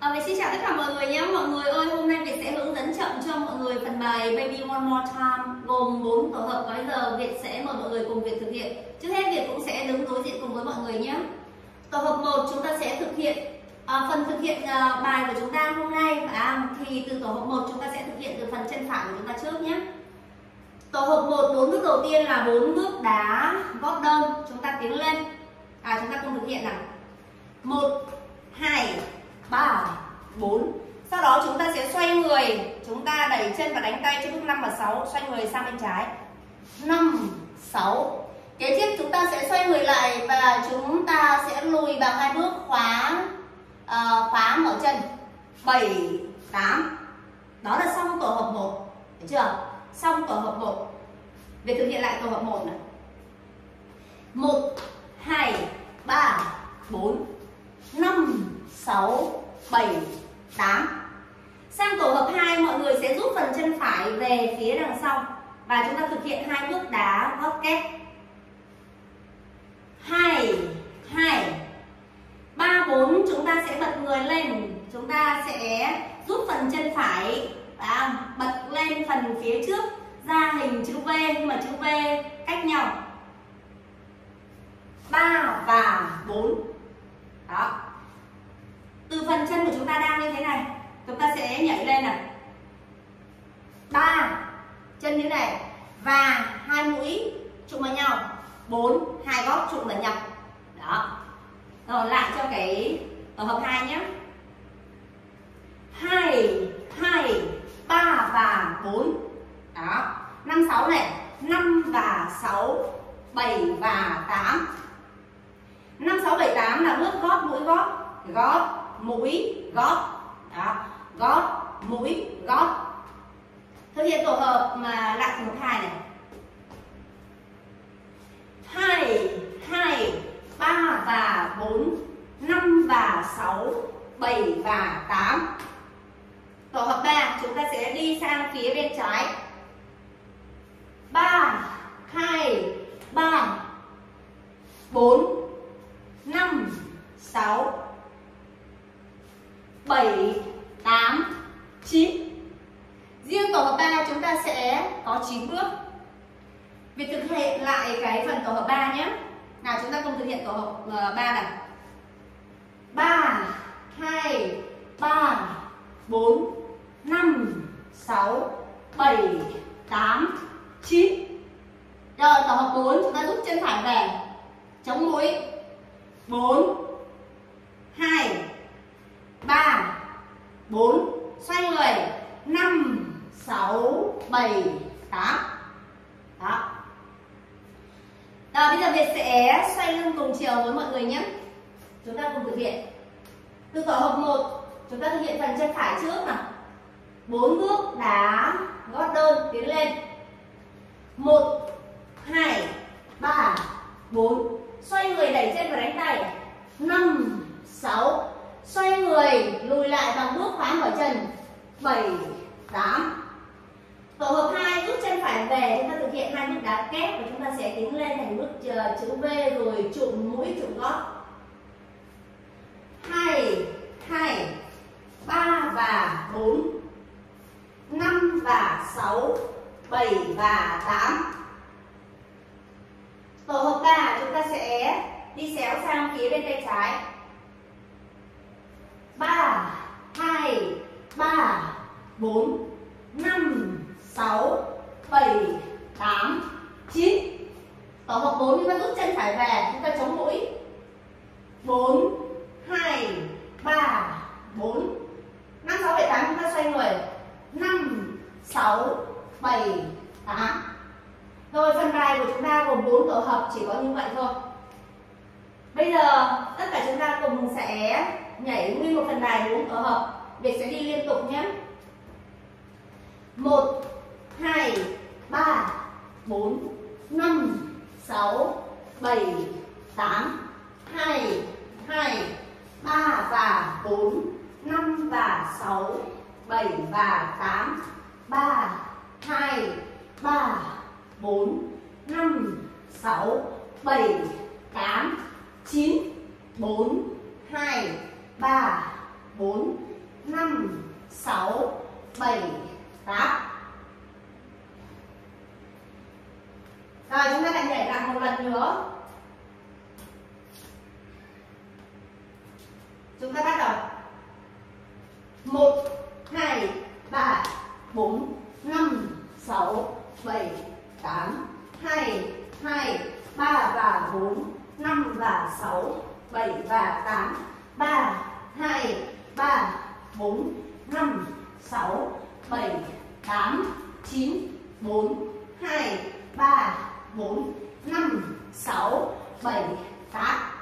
À, vậy xin chào tất cả mọi người nhé. Mọi người ơi, hôm nay Việt sẽ hướng dẫn chậm cho mọi người phần bài Baby One More Time gồm 4 tổ hợp. Gói giờ Việt sẽ mời mọi người cùng Việt thực hiện. Trước hết Việt cũng sẽ đứng đối diện cùng với mọi người nhé. Tổ hợp 1 chúng ta sẽ thực hiện à, Phần thực hiện à, bài của chúng ta hôm nay. À, Thì từ tổ hợp 1 chúng ta sẽ thực hiện từ phần chân phải của chúng ta trước nhé. Tổ hợp 1, bốn bước đầu tiên là bốn bước đá gót đông. Chúng ta tiến lên. À chúng ta cùng thực hiện nào. 1, 2, 3, 4 Sau đó chúng ta sẽ xoay người. Chúng ta đẩy chân và đánh tay cho bước 5 và 6 Xoay người sang bên trái. 5, 6 Kế tiếp chúng ta sẽ xoay người lại Và chúng ta sẽ lùi bằng hai bước khóa uh, Khóa mở chân. 7, 8 Đó là xong tổ hợp 1 Được chưa? Xong tổ hợp 1 Về thực hiện lại tổ hợp 1 này. 1, 2, 3, 4 6, 7, 8 Sang tổ hợp 2 mọi người sẽ rút phần chân phải về phía đằng sau. Và chúng ta thực hiện hai bước đá gót kép. 2, 2 3, 4 chúng ta sẽ bật người lên. Chúng ta sẽ rút phần chân phải. Và bật lên phần phía trước. Ra hình chữ V nhưng mà chữ V cách nhau. 3 và 4 đó từ phần chân của chúng ta đang như thế này. Chúng ta sẽ nhảy lên này ba, chân như này. Và hai mũi chụm vào nhau. Bốn, hai gót chụm vào nhau. Đó. Rồi, lại cho cái tổ hợp hai nhé. Hai hai, ba và bốn. Đó. Năm, sáu này. Năm và sáu, bảy và tám. Năm, sáu, bảy, tám là bước gót, mũi gót. Gót mũi gót. Đó. Gót, mũi gót. Thực hiện tổ hợp mà lại một hai này. Hai hai ba và bốn, năm và sáu, bảy và tám. Tổ hợp ba, chúng ta sẽ đi sang phía bên trái. Ba, hai, ba, bốn năm sáu 7, 8, 9 Riêng tổ hợp 3 chúng ta sẽ có 9 bước. Việc thực hiện lại cái phần tổ hợp 3 nhé. Nào chúng ta cùng thực hiện tổ hợp 3 này 3, 2, 3, 4, 5, 6, 7, 8, 9 Rồi tổ hợp 4 chúng ta rút chân phải về. Chống mũi. 4, 2, 3 4 xoay người. 5 6 7 8 đó. Rồi, bây giờ Việt sẽ xoay lưng cùng chiều với mọi người nhé. Chúng ta cùng thực hiện. Từ tổ hợp 1 chúng ta thực hiện phần chân phải trước nào. Bốn bước đá gót đơn tiến lên. 1 2 3 4 xoay người đẩy chân và đánh tay. 5 6 xoay người, lùi lại bằng bước khóa mở chân. 7 8 tổ hợp 2 rút chân phải về. Chúng ta thực hiện hai bước đá kép và chúng ta sẽ tiến lên thành bước ờ, chữ V rồi trụm mũi trụm gót. 2 2 3 và 4 5 và 6 7 và 8 tổ hợp 3 chúng ta sẽ đi xéo sang phía bên tay trái. 4 5 6 7 8 9 Tổ hợp 4 chúng ta rút chân phải về, Chúng ta chống mũi. 4 2 3 4 5 6 7 8 chúng ta xoay người. 5 6 7 8 Rồi, phần bài của chúng ta gồm 4 tổ hợp, chỉ có như vậy thôi. Bây giờ, tất cả chúng ta cùng sẽ nhảy nguyên một phần bài 4 tổ hợp. Việc sẽ đi liên tục nhé một, hai, ba, bốn, năm, sáu, bảy, tám, hai hai, ba và bốn, năm và sáu, bảy và tám, ba, hai, ba, bốn, năm, sáu, bảy, tám, chín, bốn, hai, ba 4 5 6 7 8 Rồi, chúng ta lại nhảy lại một lần nữa. Chúng ta bắt đầu. 1 2 3 4 5 6 7 8 2 2 3 và 4 5 và 6 7 và 8 3 2 3 4 5 6 7 8 9 4 2 3 4 5 6 7 8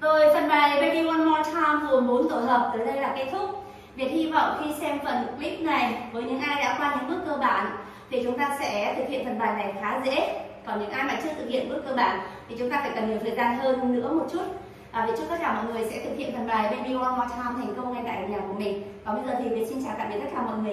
Rồi, phần bài Baby One More Time gồm 4 tổ hợp tới đây là kết thúc. Việt hy vọng khi xem phần clip này với những ai đã qua những bước cơ bản thì chúng ta sẽ thực hiện phần bài này khá dễ. Còn những ai mà chưa thực hiện bước cơ bản thì chúng ta phải cần nhiều thời gian hơn nữa một chút à, vậy chúc tất cả mọi người sẽ thực hiện phần bài Baby One More Time thành công ngay tại nhà của mình. Còn bây giờ thì mình xin chào tạm biệt tất cả mọi người.